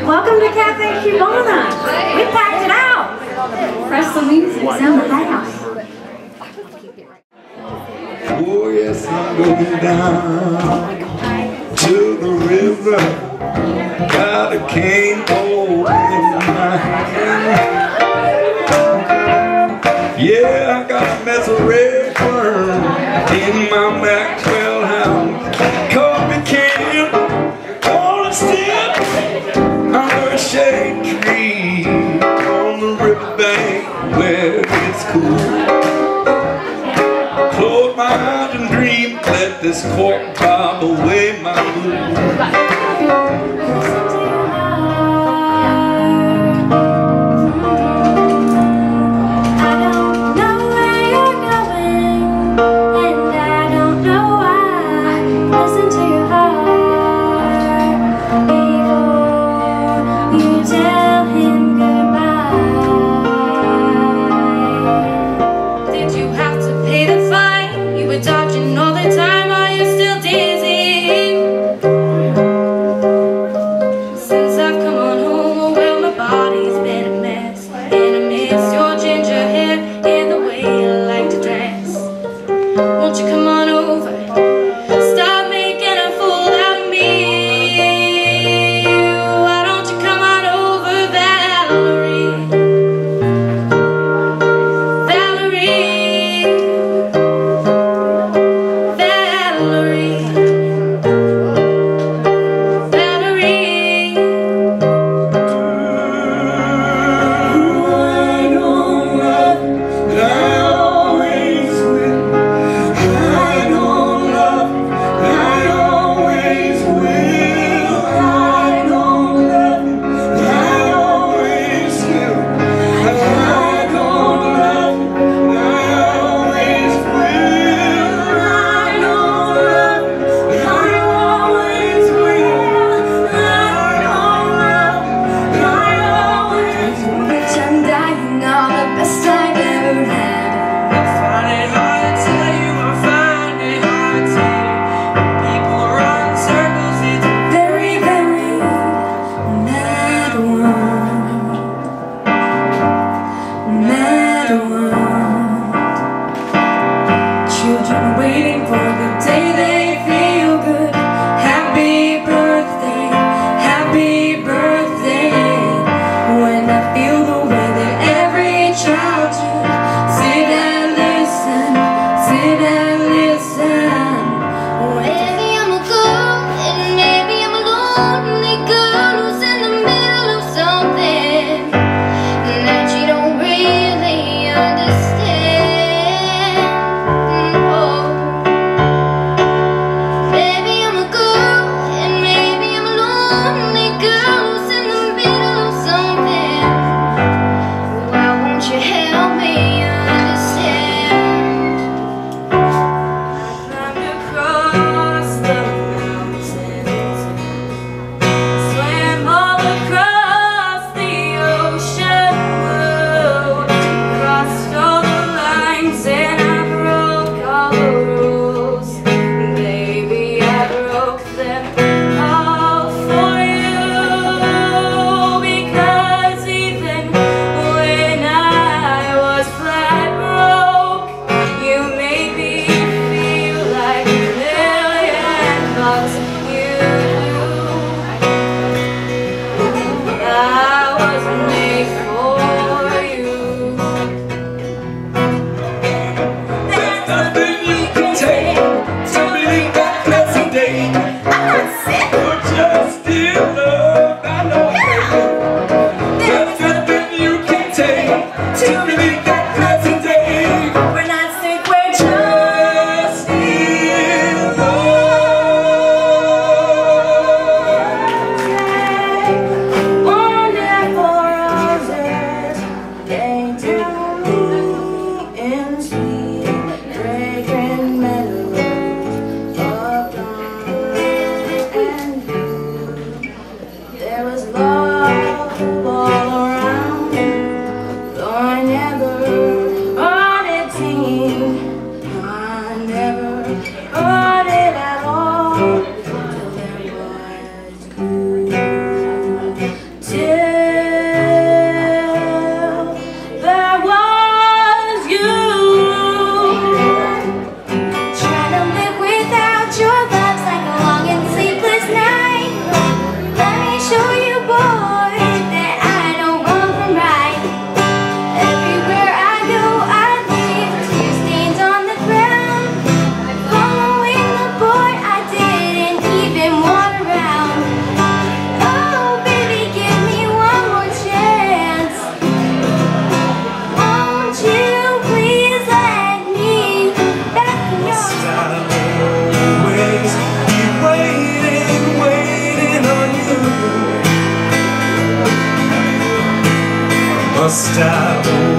Welcome to Cafe Cubana. We packed it out. Press the music, sound the house. Oh yes, I'm going down to the river. Got a cane old in my hand. Yeah, I got a mess of red. stop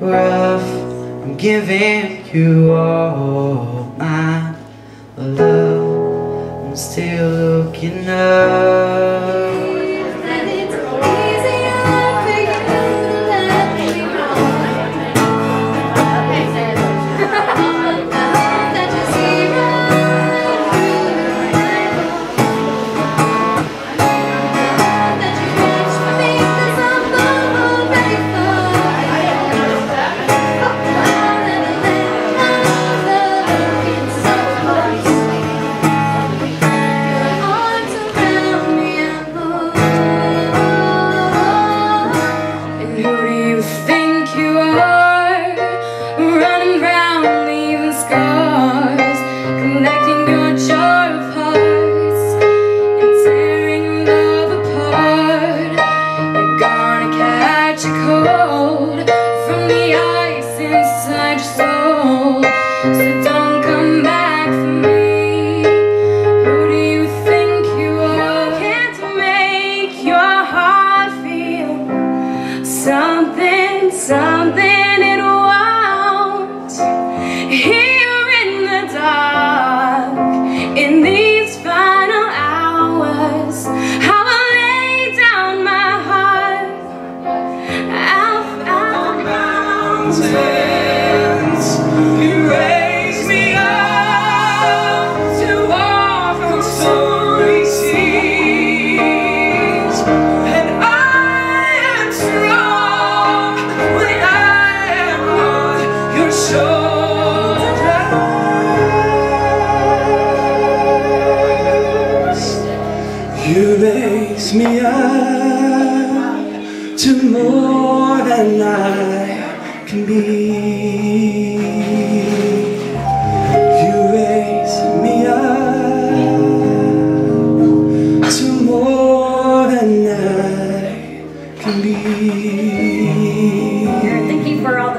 rough. I'm giving you all my love. I'm still looking up. something it Here in the dark In these final hours I will lay down my heart. You raise me up to more than I can be.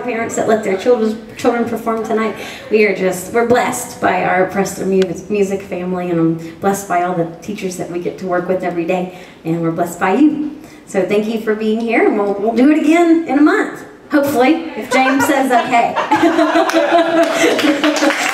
Parents that let their children children perform tonight. We are just we're blessed by our Preslar Music family, and I'm blessed by all the teachers that we get to work with every day, and we're blessed by you. So thank you for being here, and we'll we'll do it again in a month, hopefully, if James says okay.